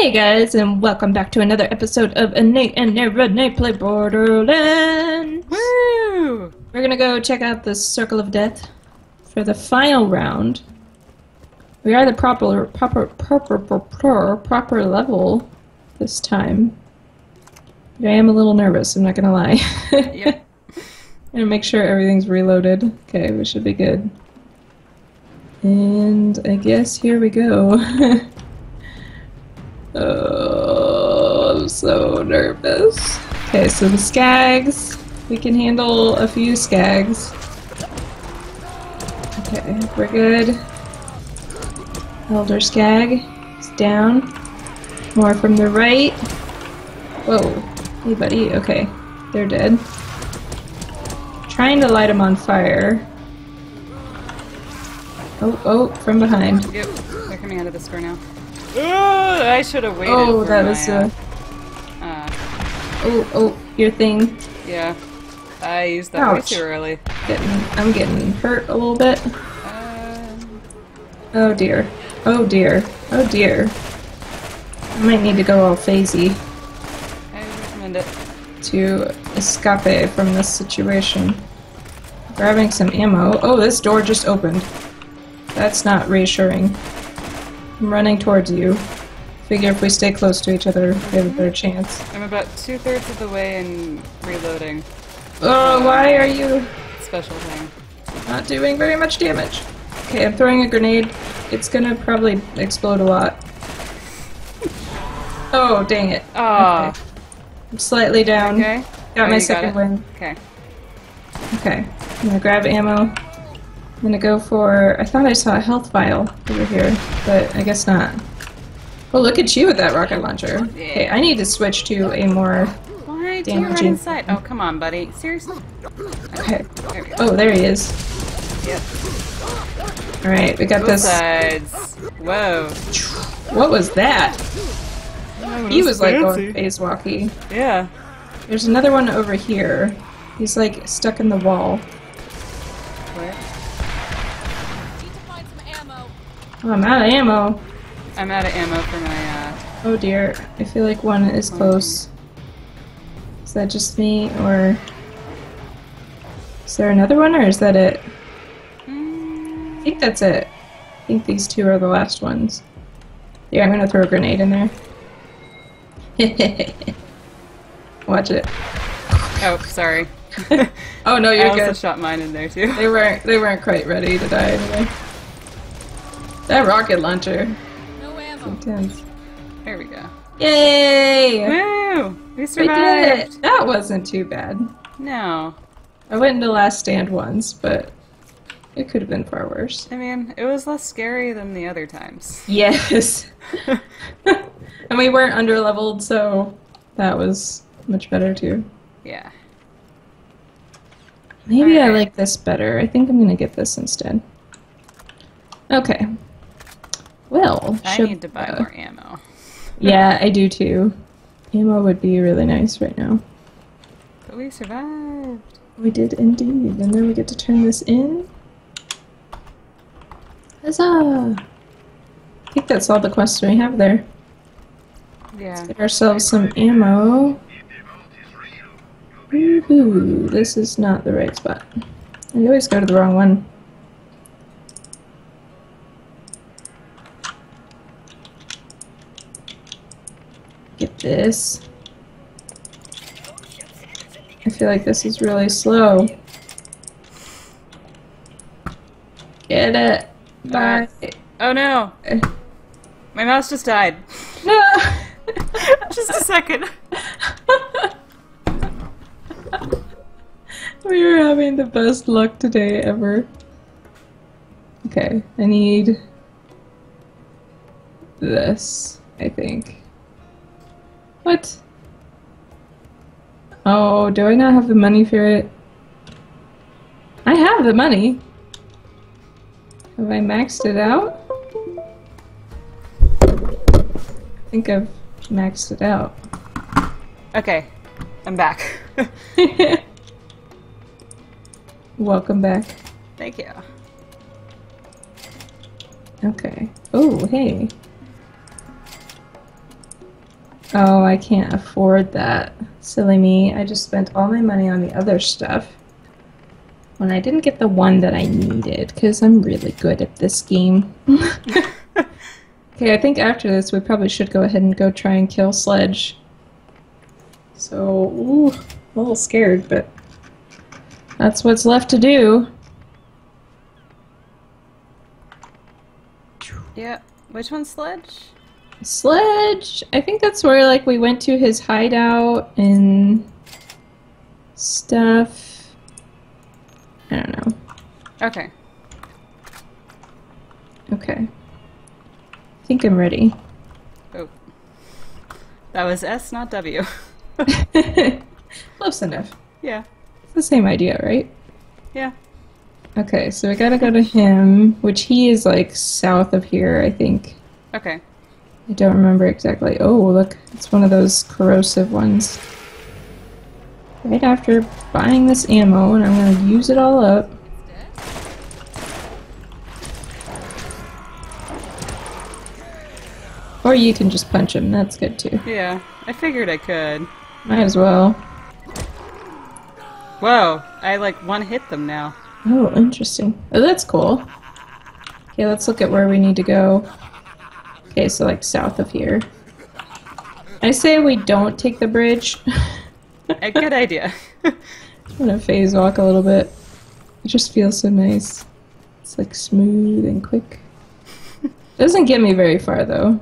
Hey guys, and welcome back to another episode of Eneija and Nerine Play Borderlands. Woo! We're gonna go check out the Circle of Death for the final round. We are the proper proper proper proper proper level this time. But I am a little nervous. I'm not gonna lie. Yep. gonna make sure everything's reloaded. Okay, we should be good. And I guess here we go. oh, I'm so nervous. Okay, so the skags. We can handle a few skags. Okay, we're good. Elder skag is down. More from the right. Whoa. Hey, buddy. Okay, they're dead. Trying to light them on fire. Oh, oh, from behind. Yep. They're coming out of the door now. Ooh, I should have waited. Oh, for that was a. Uh, Oh, oh, your thing. yeah. I used that way too early. Getting, I'm getting hurt a little bit. Uh, Oh dear. Oh dear. Oh dear. I might need to go all phasey I recommend it. to escape from this situation. Grabbing some ammo. Oh, this door just opened. That's not reassuring. I'm running towards you. Figure if we stay close to each other, we have a better chance. I'm about two thirds of the way in reloading. Oh, why are you Special thing. not doing very much damage? Okay, I'm throwing a grenade. It's gonna probably explode a lot. Oh, dang it. Ah. Okay. I'm slightly down. Okay. Got Oh, my second it. win. Okay. Okay. I'm gonna grab ammo. I'm gonna go for. I thought I saw a health vial over here, but I guess not. Well, look at you with that rocket launcher. Okay, I need to switch to a more. Why do you run inside? Oh, come on, buddy. Seriously? Okay. There. Oh, there he is. Yep. Alright, we got Both this. sides. Whoa. What was that? He was like going phase walkie. Yeah. There's another one over here. He's like stuck in the wall. Oh, I'm out of ammo. I'm out of ammo for my, uh... Oh dear, I feel like one is close. Is that just me, or is there another one, or is that it? I think that's it. I think these two are the last ones. Yeah, I'm gonna throw a grenade in there. Watch it. Oh, sorry. Oh no, you're also good. shot mine in there, too. They weren't. They weren't quite ready to die anyway. That rocket launcher, No ammo. intense. There we go. Yay! Woo! We We survived! did it. That wasn't too bad. No. I went into last stand once, but it could have been far worse. I mean, it was less scary than the other times. Yes. and we weren't under leveled, so that was much better too. Yeah. Maybe I like this better. I think I'm gonna get this instead. Okay. Well, I need to buy uh, more ammo. Yeah, I do too. Ammo would be really nice right now. But we survived. We did indeed, and then we get to turn this in. Huzzah! I think that's all the quests we have there. Yeah. Get ourselves some ammo. Woohoo! This is not the right spot. I always go to the wrong one. Get this. I feel like this is really slow. Get it. Bye. Oh no! My mouse just died. No! Just a second. we are having the best luck today ever. Okay, I need this, I think. What? Oh, do I not have the money for it? I have the money. Have I maxed it out? I think I've maxed it out. Okay. I'm back. Welcome back. Thank you. Okay. Oh, hey. Oh, I can't afford that. Silly me. I just spent all my money on the other stuff. When I didn't get the one that I needed, because I'm really good at this game. okay, I think after this we probably should go ahead and go try and kill Sledge. So, ooh, a little scared, but that's what's left to do. Yeah. Which one's Sledge? Sledge. I think that's where like we went to his hideout and stuff. I don't know. Okay. Okay. I think I'm ready. Oh. That was S, not W. Close enough. yeah. It's the same idea, right? Yeah. Okay, so we gotta go to him, which he is like south of here, I think. Okay. I don't remember exactly. Oh, look, it's one of those corrosive ones. Right after buying this ammo, and I'm gonna use it all up. Or you can just punch him, that's good too. Yeah. I figured I could. Might as well. Whoa. I like one hit them now. Oh, interesting. Oh, that's cool. Okay, let's look at where we need to go. Okay, so like south of here. I say we don't take the bridge. A good idea. I'm gonna phase walk a little bit. It just feels so nice. It's like smooth and quick. it Doesn't get me very far though.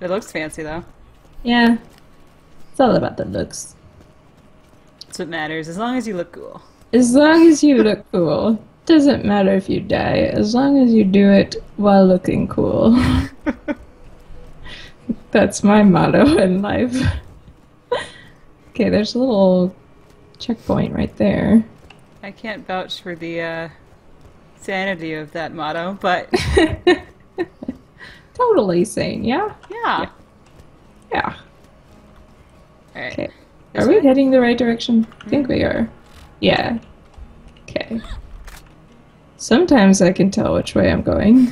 it looks fancy though. Yeah. It's all about the looks. That's what matters, as long as you look cool. As long as you look cool. Doesn't matter if you die, as long as you do it while looking cool. That's my motto in life. okay, there's a little checkpoint right there. I can't vouch for the uh, sanity of that motto, but Totally sane, yeah? yeah. Yeah. Alright. Okay. Are we way? heading the right direction? I think we are. Yeah. Okay. Sometimes I can tell which way I'm going.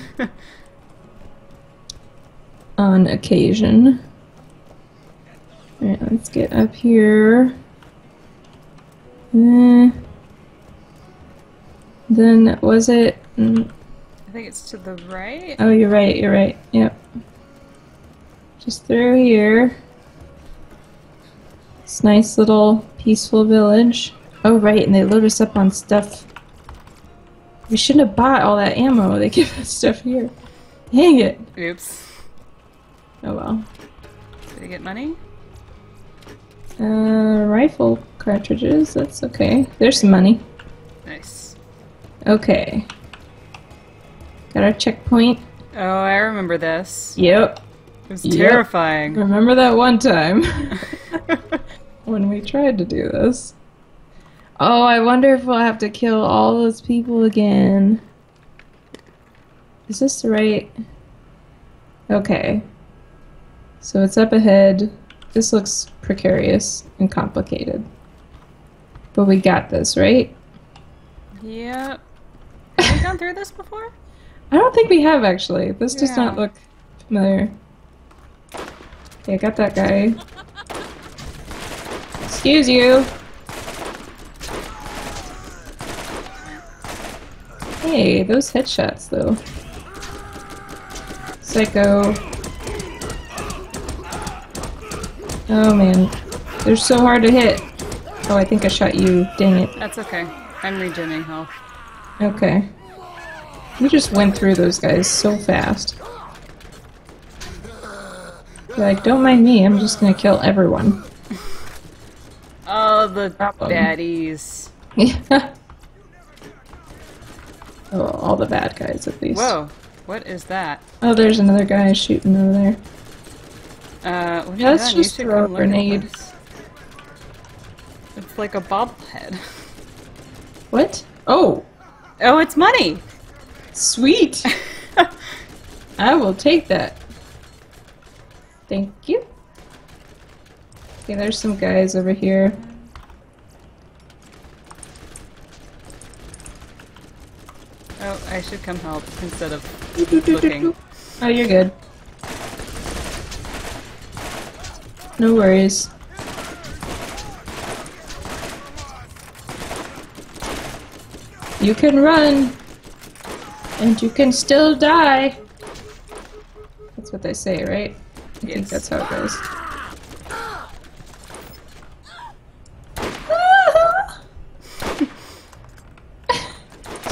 On occasion. Alright, let's get up here. Eh. Then, was it. mm, I think it's to the right. Oh, you're right, you're right. Yep. Just through here. This nice little peaceful village. Oh, right, and they load us up on stuff. We shouldn't have bought all that ammo. They give us stuff here. Dang it. Oops. Oh well. Did I get money? Uh, rifle cartridges. That's okay. There's some money. Nice. Okay. Got our checkpoint. Oh, I remember this. Yep. It was Yep. terrifying. Remember that one time when we tried to do this? Oh, I wonder if we'll have to kill all those people again. Is this the right? Okay. So it's up ahead. This looks precarious and complicated. But we got this, right? Yep. Have we gone through this before? I don't think we have actually. This does not look familiar. Okay, I got that guy. Excuse you. Hey, those headshots though. Psycho. Oh man. They're so hard to hit. Oh, I think I shot you. Dang it. That's okay. I'm regenerating health. Okay. We just went through those guys so fast. You're like, don't mind me, I'm just gonna kill everyone. Oh, the Problem. baddies. Yeah. oh, all the bad guys at least. Whoa. What is that? Oh, there's another guy shooting over there. Uh, Yeah, you're let's you just throw a come look at grenade. It's like a bobblehead. What? Oh, Oh, it's money! sweet! I will take that. Thank you. Okay, there's some guys over here. Oh, I should come help instead of looking. Oh, you're good. No worries. You can run, and you can still die. That's what they say, right? I think that's how it goes.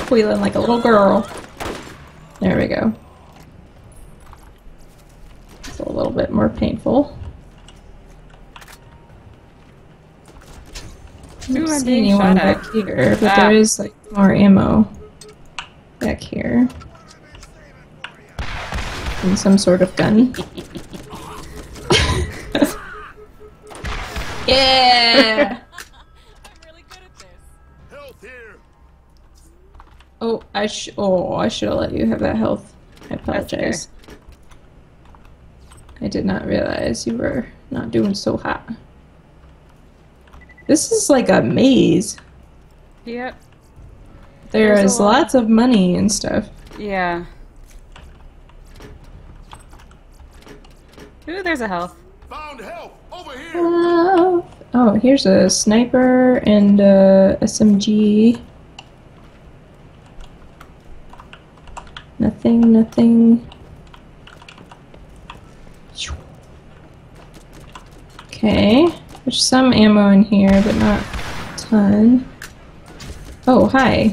Squealing like a little girl. There we go. It's a little bit more painful. Don't see anyone at. back here, but Ah. there is like more ammo back here. And some sort of gun. yeah! I'm really good at this. Health here. Oh, I sh- oh, I should have let you have that health. I apologize. I did not realize you were not doing so hot. This is like a maze. Yep. There There's is lot. lots of money and stuff. Yeah. Ooh, there's a health. Found help over here. Oh, oh, here's a sniper and a SMG. Nothing, nothing. Okay, there's some ammo in here, but not a ton. Oh, hi.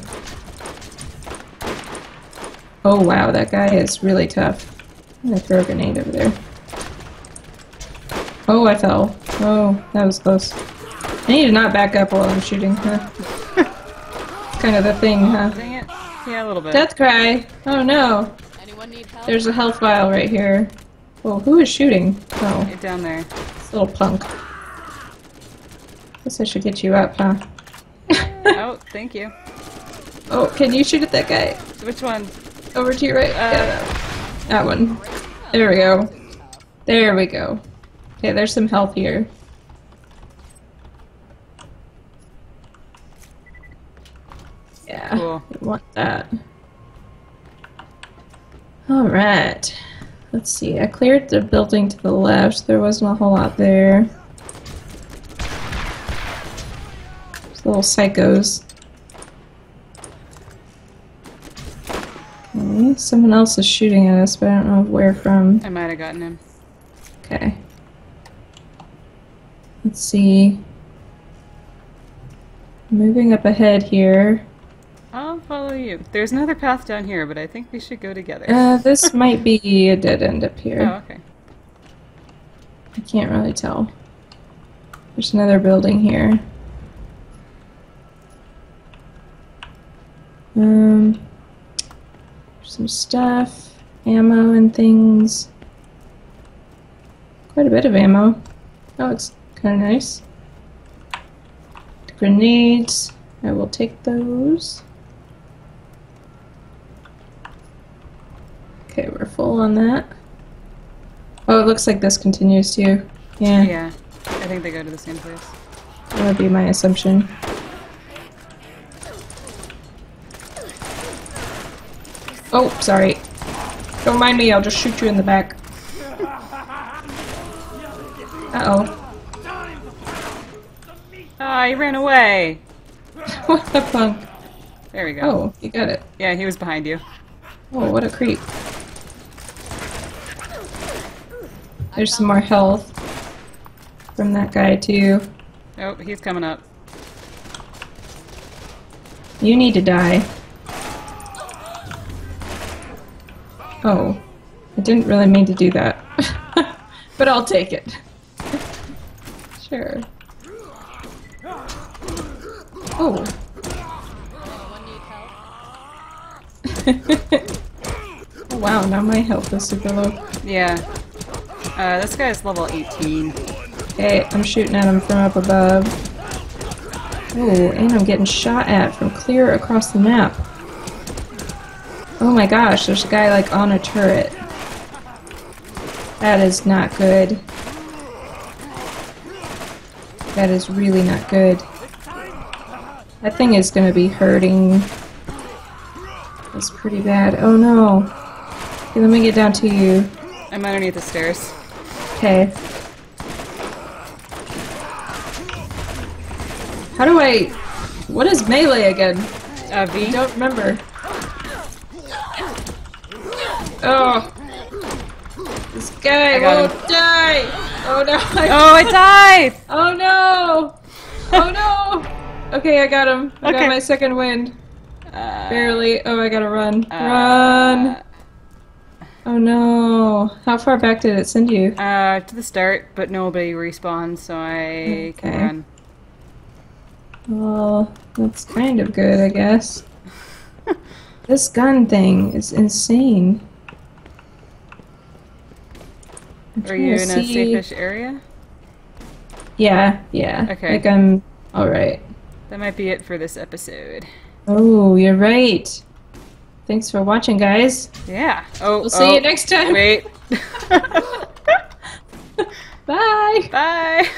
Oh, wow, that guy is really tough. I'm gonna throw a grenade over there. Oh, I fell. Oh, that was close. I need to not back up while I'm shooting, huh? kind of the thing, oh, huh? Dang it. Yeah, a little bit. Death cry! Oh no! Anyone need help? There's a health vial right here. Well, who is shooting? Oh, Get down there. this little punk. Guess I should get you up, huh? Oh, thank you. oh, can you shoot at that guy? Which one? Over to your right? Uh, yeah, that, that one. There we go. There we go. Okay, there's some health here. Yeah, Cool. we want that. Alright. Let's see, I cleared the building to the left. There wasn't a whole lot there. Little psychos. Okay, someone else is shooting at us, but I don't know where from. I might have gotten him. Okay. Let's see. Moving up ahead here. I'll follow you. There's another path down here, but I think we should go together. Uh, this might be a dead end up here. oh, okay. I can't really tell. There's another building here. Some stuff, ammo and things. Quite a bit of ammo. Oh, it's kind of nice. Grenades. I will take those. Okay, we're full on that. Oh, it looks like this continues too. Yeah, Yeah. I think they go to the same place. that would be my assumption. Oh, sorry. Don't mind me, I'll just shoot you in the back. Uh-oh. Ah, he ran away! what the punk? There we go. Oh, you got it. Yeah, he was behind you. Oh, what a creep. There's some more health from that guy too. Oh, he's coming up. You need to die. Oh, I didn't really mean to do that. but I'll take it. sure. Oh. Anyone need help? oh wow, now my health is super low. Yeah. Uh, this guy's level 18. Okay, I'm shooting at him from up above. Oh, and I'm getting shot at from clear across the map. Oh my gosh, there's a guy like on a turret. That is not good. That is really not good. That thing is gonna be hurting. That's pretty bad. Oh no. Okay, let me get down to you. I'm underneath the stairs. Okay. How do I... What is melee again? Uh, v? I don't remember. Oh. This guy got won't die! Oh no! I- Oh, I died! Oh no! Oh no! Okay, I got him. I Okay. got my second wind. Uh, Barely. Oh, I gotta run. uh, run! Oh no. How far back did it send you? Uh, to the start, but nobody respawns, so I can Okay. run. Well, that's kind of good, I guess. this gun thing is insane. I'm Are you in a safe-ish area? Yeah, yeah. Okay. Like um, I'm alright. That might be it for this episode. Oh, you're right. Thanks for watching, guys. Yeah. Oh, We'll see oh, you next time. Wait. Bye. Bye.